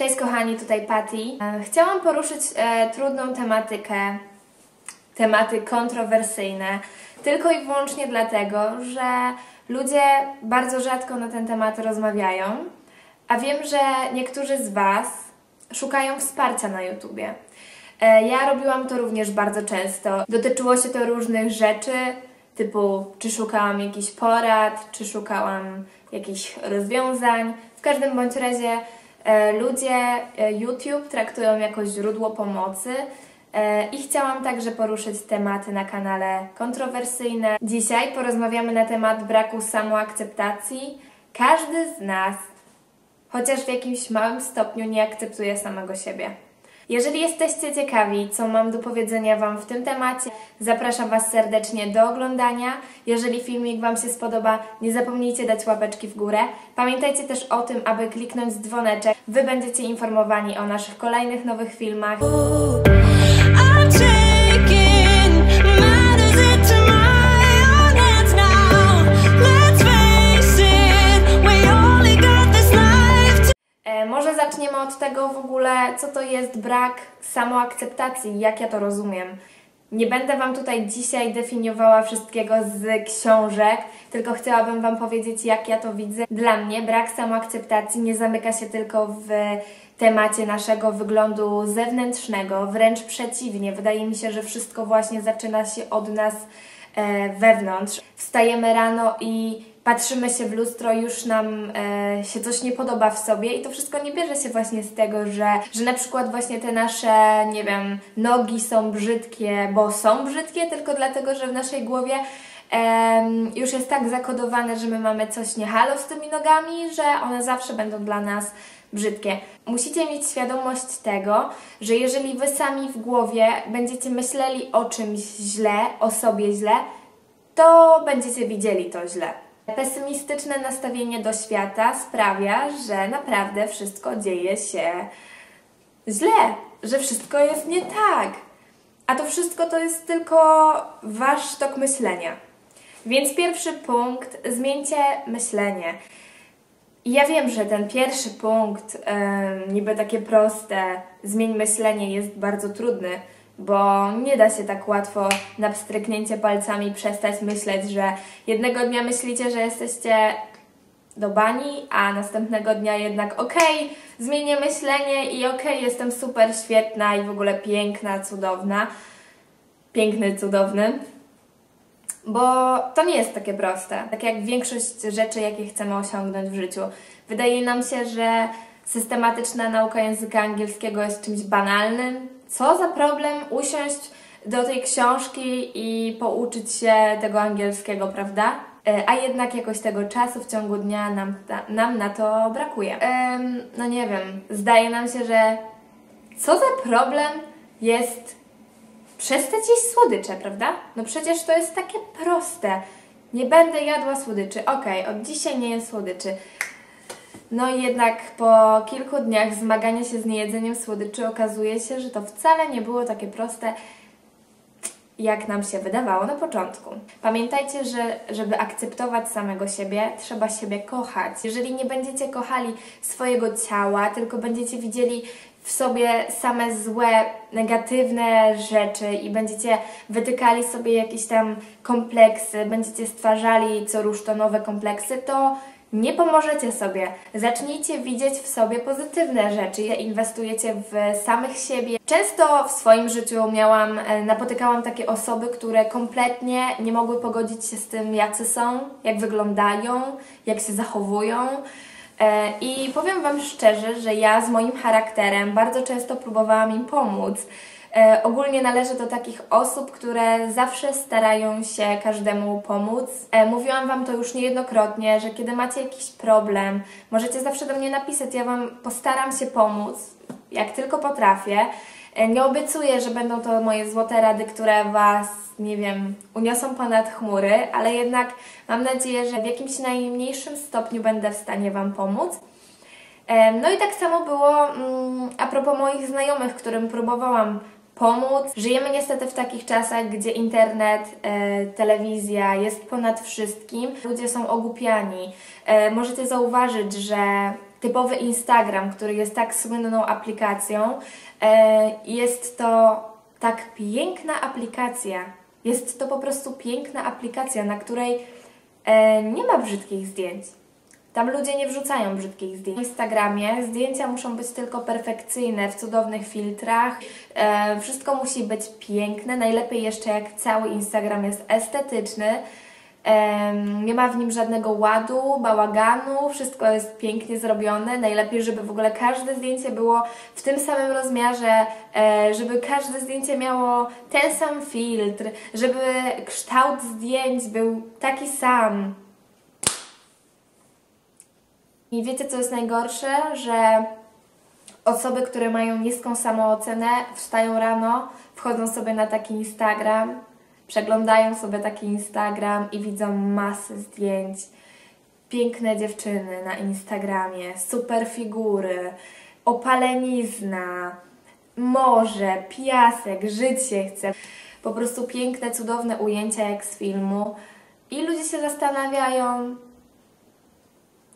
Cześć kochani, tutaj Patty. E, Chciałam poruszyć e, trudną tematykę, tematy kontrowersyjne, tylko i wyłącznie dlatego, że ludzie bardzo rzadko na ten temat rozmawiają, a wiem, że niektórzy z Was szukają wsparcia na YouTubie. E, Ja robiłam to również bardzo często. Dotyczyło się to różnych rzeczy, typu czy szukałam jakichś porad, czy szukałam jakichś rozwiązań. W każdym bądź razie ludzie e, YouTube traktują jako źródło pomocy. E, I chciałam także poruszyć tematy na kanale kontrowersyjne. Dzisiaj porozmawiamy na temat braku samoakceptacji. Każdy z nas chociaż w jakimś małym stopniu nie akceptuje samego siebie. Jeżeli jesteście ciekawi, co mam do powiedzenia Wam w tym temacie, zapraszam Was serdecznie do oglądania. Jeżeli filmik Wam się spodoba, nie zapomnijcie dać łapeczki w górę. Pamiętajcie też o tym, aby kliknąć dzwoneczek. Wy będziecie informowani o naszych kolejnych nowych filmach. I'm tego w ogóle, co to jest brak samoakceptacji, jak ja to rozumiem. Nie będę Wam tutaj dzisiaj definiowała wszystkiego z książek, tylko chciałabym Wam powiedzieć, jak ja to widzę. Dla mnie brak samoakceptacji nie zamyka się tylko w temacie naszego wyglądu zewnętrznego, wręcz przeciwnie. Wydaje mi się, że wszystko właśnie zaczyna się od nas e, wewnątrz. Wstajemy rano i patrzymy się w lustro, już nam e, się coś nie podoba w sobie i to wszystko nie bierze się właśnie z tego, że, że na przykład właśnie te nasze, nie wiem, nogi są brzydkie, bo są brzydkie, tylko dlatego, że w naszej głowie em, już jest tak zakodowane, że my mamy coś nie halo z tymi nogami, że one zawsze będą dla nas brzydkie. Musicie mieć świadomość tego, że jeżeli wy sami w głowie będziecie myśleli o czymś źle, o sobie źle, to będziecie widzieli to źle. Pesymistyczne nastawienie do świata sprawia, że naprawdę wszystko dzieje się źle, że wszystko jest nie tak. A to wszystko to jest tylko wasz tok myślenia. Więc pierwszy punkt, zmieńcie myślenie. I ja wiem, że ten pierwszy punkt, em, niby takie proste, zmień myślenie, jest bardzo trudny, bo nie da się tak łatwo na pstryknięcie palcami przestać myśleć, że jednego dnia myślicie, że jesteście do bani, a następnego dnia jednak okej, zmienię myślenie i okej, jestem super świetna i w ogóle piękna, cudowna. Piękny, cudowny. Bo to nie jest takie proste. Tak jak większość rzeczy, jakie chcemy osiągnąć w życiu. Wydaje nam się, że systematyczna nauka języka angielskiego jest czymś banalnym. Co za problem usiąść do tej książki i pouczyć się tego angielskiego, prawda? E, A jednak jakoś tego czasu w ciągu dnia nam, nam na to brakuje. No nie wiem, zdaje nam się, że co za problem jest przestać jeść słodycze, prawda? No przecież to jest takie proste. Nie będę jadła słodyczy. Okej, od dzisiaj nie jem słodyczy. No i jednak po kilku dniach zmagania się z niejedzeniem słodyczy okazuje się, że to wcale nie było takie proste, jak nam się wydawało na początku. Pamiętajcie, że żeby akceptować samego siebie, trzeba siebie kochać. Jeżeli nie będziecie kochali swojego ciała, tylko będziecie widzieli w sobie same złe, negatywne rzeczy i będziecie wytykali sobie jakieś tam kompleksy, będziecie stwarzali co rusz to nowe kompleksy, to nie pomożecie sobie. Zacznijcie widzieć w sobie pozytywne rzeczy. Inwestujecie w samych siebie. Często w swoim życiu miałam, e, napotykałam takie osoby, które kompletnie nie mogły pogodzić się z tym, jacy są, jak wyglądają, jak się zachowują. E, I powiem Wam szczerze, że ja z moim charakterem bardzo często próbowałam im pomóc. E, ogólnie należę do takich osób, które zawsze starają się każdemu pomóc. E, mówiłam Wam to już niejednokrotnie, że kiedy macie jakiś problem, możecie zawsze do mnie napisać, ja Wam postaram się pomóc, jak tylko potrafię. E, nie obiecuję, że będą to moje złote rady, które Was, nie wiem, uniosą ponad chmury, ale jednak mam nadzieję, że w jakimś najmniejszym stopniu będę w stanie Wam pomóc. No i tak samo było mm, a propos moich znajomych, którym próbowałam pomóc. Żyjemy niestety w takich czasach, gdzie internet, e, telewizja jest ponad wszystkim. Ludzie są ogłupiani. E, możecie zauważyć, że typowy Instagram, który jest tak słynną aplikacją, e, jest to tak piękna aplikacja. Jest to po prostu piękna aplikacja, na której e, nie ma brzydkich zdjęć. Tam ludzie nie wrzucają brzydkich zdjęć. Na Instagramie zdjęcia muszą być tylko perfekcyjne, w cudownych filtrach. E, wszystko musi być piękne. Najlepiej jeszcze jak cały Instagram jest estetyczny. Em, nie ma w nim żadnego ładu, bałaganu, wszystko jest pięknie zrobione. Najlepiej, żeby w ogóle każde zdjęcie było w tym samym rozmiarze, e, żeby każde zdjęcie miało ten sam filtr, żeby kształt zdjęć był taki sam. I wiecie, co jest najgorsze? Że osoby, które mają niską samoocenę, wstają rano, wchodzą sobie na taki Instagram, przeglądają sobie taki Instagram i widzą masę zdjęć. Piękne dziewczyny na Instagramie, super figury, opalenizna, morze, piasek, żyć się chce. Po prostu piękne, cudowne ujęcia jak z filmu. I ludzie się zastanawiają,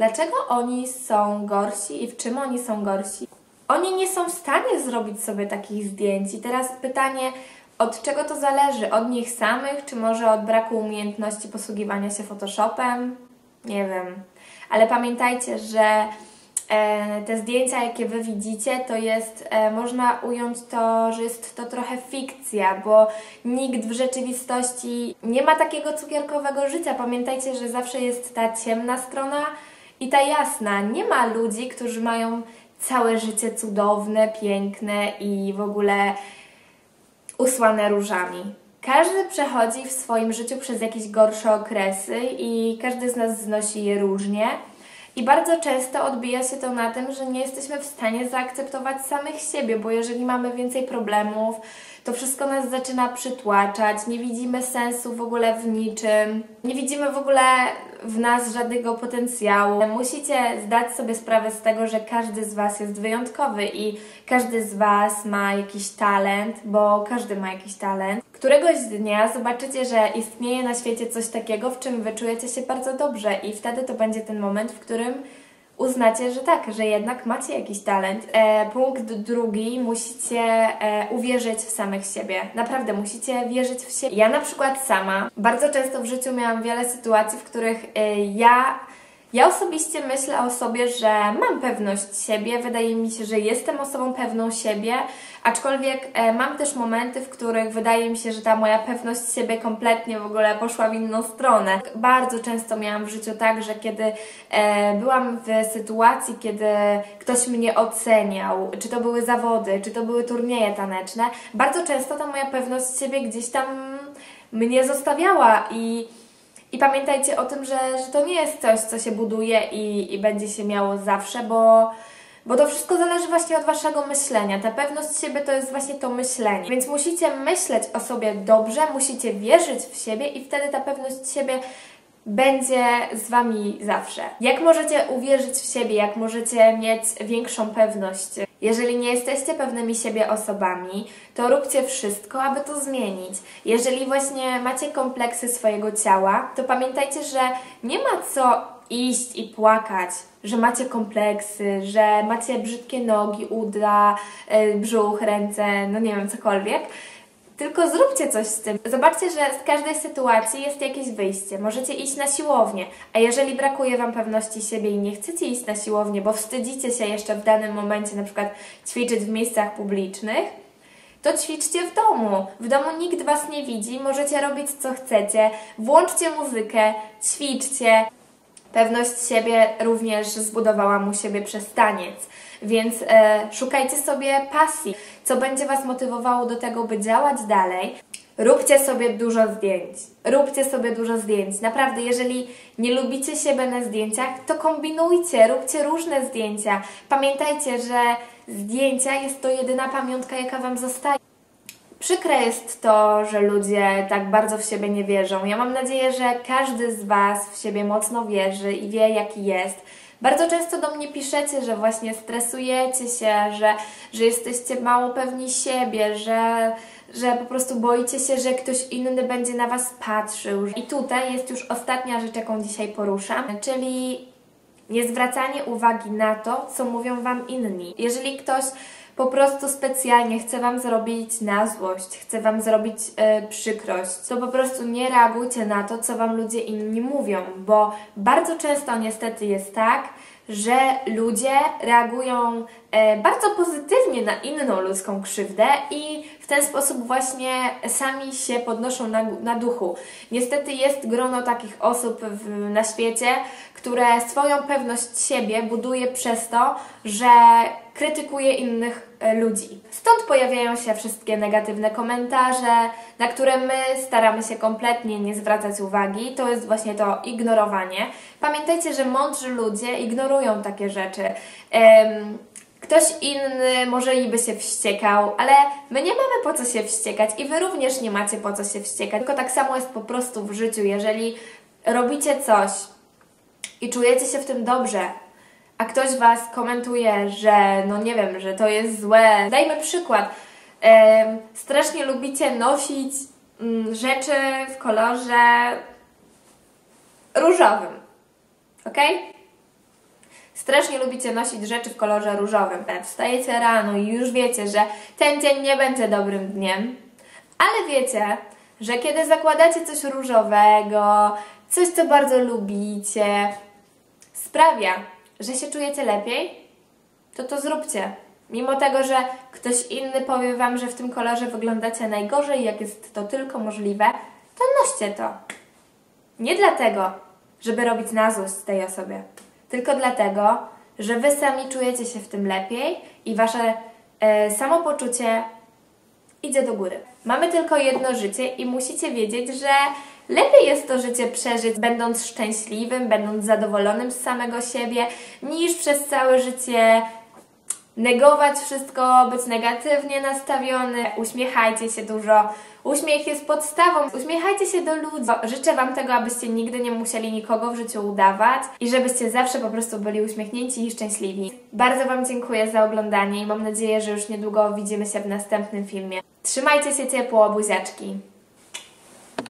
Dlaczego oni są gorsi i w czym oni są gorsi? Oni nie są w stanie zrobić sobie takich zdjęć. I teraz pytanie, od czego to zależy? Od nich samych, czy może od braku umiejętności posługiwania się Photoshopem? Nie wiem. Ale pamiętajcie, że e, te zdjęcia, jakie Wy widzicie, to jest, e, można ująć to, że jest to trochę fikcja, bo nikt w rzeczywistości nie ma takiego cukierkowego życia. Pamiętajcie, że zawsze jest ta ciemna strona i ta jasna. Nie ma ludzi, którzy mają całe życie cudowne, piękne i w ogóle usłane różami. Każdy przechodzi w swoim życiu przez jakieś gorsze okresy i każdy z nas znosi je różnie. I bardzo często odbija się to na tym, że nie jesteśmy w stanie zaakceptować samych siebie, bo jeżeli mamy więcej problemów, to wszystko nas zaczyna przytłaczać, nie widzimy sensu w ogóle w niczym, nie widzimy w ogóle w nas żadnego potencjału. Musicie zdać sobie sprawę z tego, że każdy z Was jest wyjątkowy i każdy z Was ma jakiś talent, bo każdy ma jakiś talent. Któregoś dnia zobaczycie, że istnieje na świecie coś takiego, w czym wyczujecie się bardzo dobrze i wtedy to będzie ten moment, w którym uznacie, że tak, że jednak macie jakiś talent. E, punkt drugi, musicie e, uwierzyć w samych siebie. Naprawdę, musicie wierzyć w siebie. Ja na przykład sama bardzo często w życiu miałam wiele sytuacji, w których e, ja ja osobiście myślę o sobie, że mam pewność siebie, wydaje mi się, że jestem osobą pewną siebie, aczkolwiek e, mam też momenty, w których wydaje mi się, że ta moja pewność siebie kompletnie w ogóle poszła w inną stronę. Bardzo często miałam w życiu tak, że kiedy e, byłam w sytuacji, kiedy ktoś mnie oceniał, czy to były zawody, czy to były turnieje taneczne, bardzo często ta moja pewność siebie gdzieś tam mnie zostawiała i i pamiętajcie o tym, że, że to nie jest coś, co się buduje i, i będzie się miało zawsze, bo, bo to wszystko zależy właśnie od waszego myślenia. Ta pewność siebie to jest właśnie to myślenie. Więc musicie myśleć o sobie dobrze, musicie wierzyć w siebie i wtedy ta pewność siebie będzie z Wami zawsze. Jak możecie uwierzyć w siebie, jak możecie mieć większą pewność? Jeżeli nie jesteście pewnymi siebie osobami, to róbcie wszystko, aby to zmienić. Jeżeli właśnie macie kompleksy swojego ciała, to pamiętajcie, że nie ma co iść i płakać, że macie kompleksy, że macie brzydkie nogi, uda, y, brzuch, ręce, no nie wiem, cokolwiek. Tylko zróbcie coś z tym. Zobaczcie, że z każdej sytuacji jest jakieś wyjście. Możecie iść na siłownię, a jeżeli brakuje Wam pewności siebie i nie chcecie iść na siłownię, bo wstydzicie się jeszcze w danym momencie na przykład ćwiczyć w miejscach publicznych, to ćwiczcie w domu. W domu nikt Was nie widzi, możecie robić co chcecie. Włączcie muzykę, ćwiczcie. Pewność siebie również zbudowałam u siebie przez taniec, więc e, szukajcie sobie pasji, co będzie Was motywowało do tego, by działać dalej. Róbcie sobie dużo zdjęć. Róbcie sobie dużo zdjęć. Naprawdę, jeżeli nie lubicie siebie na zdjęciach, to kombinujcie, róbcie różne zdjęcia. Pamiętajcie, że zdjęcia jest to jedyna pamiątka, jaka Wam zostaje. Przykre jest to, że ludzie tak bardzo w siebie nie wierzą. Ja mam nadzieję, że każdy z Was w siebie mocno wierzy i wie, jaki jest. Bardzo często do mnie piszecie, że właśnie stresujecie się, że, że jesteście mało pewni siebie, że, że po prostu boicie się, że ktoś inny będzie na Was patrzył. I tutaj jest już ostatnia rzecz, jaką dzisiaj poruszam, czyli Niezwracanie uwagi na to, co mówią Wam inni. Jeżeli ktoś po prostu specjalnie chce Wam zrobić na złość, chce Wam zrobić e, przykrość, to po prostu nie reagujcie na to, co Wam ludzie inni mówią, bo bardzo często niestety jest tak, że ludzie reagują e, bardzo pozytywnie na inną ludzką krzywdę i ten sposób właśnie sami się podnoszą na, na duchu. Niestety jest grono takich osób w, na świecie, które swoją pewność siebie buduje przez to, że krytykuje innych e, ludzi. Stąd pojawiają się wszystkie negatywne komentarze, na które my staramy się kompletnie nie zwracać uwagi. To jest właśnie to ignorowanie. Pamiętajcie, że mądrzy ludzie ignorują takie rzeczy. Ktoś inny może i by się wściekał, ale my nie mamy po co się wściekać i Wy również nie macie po co się wściekać. Tylko tak samo jest po prostu w życiu. Jeżeli robicie coś i czujecie się w tym dobrze, a ktoś Was komentuje, że no nie wiem, że to jest złe. Dajmy przykład. Strasznie lubicie nosić mm, rzeczy w kolorze różowym. Ok? Strasznie lubicie nosić rzeczy w kolorze różowym. Wstajecie rano i już wiecie, że ten dzień nie będzie dobrym dniem, ale wiecie, że kiedy zakładacie coś różowego, coś, co bardzo lubicie, sprawia, że się czujecie lepiej, to to zróbcie. Mimo tego, że ktoś inny powie Wam, że w tym kolorze wyglądacie najgorzej, jak jest to tylko możliwe, to noście to. Nie dlatego, żeby robić na złość tej osobie, tylko dlatego, że Wy sami czujecie się w tym lepiej i Wasze e, samopoczucie idzie do góry. Mamy tylko jedno życie i musicie wiedzieć, że lepiej jest to życie przeżyć, będąc szczęśliwym, będąc zadowolonym z samego siebie, niż przez całe życie negować wszystko, być negatywnie nastawiony. Uśmiechajcie się dużo. Uśmiech jest podstawą. Uśmiechajcie się do ludzi. Życzę Wam tego, abyście nigdy nie musieli nikogo w życiu udawać i żebyście zawsze po prostu byli uśmiechnięci i szczęśliwi. Bardzo Wam dziękuję za oglądanie i mam nadzieję, że już niedługo widzimy się w następnym filmie. Trzymajcie się ciepło, buziaczki.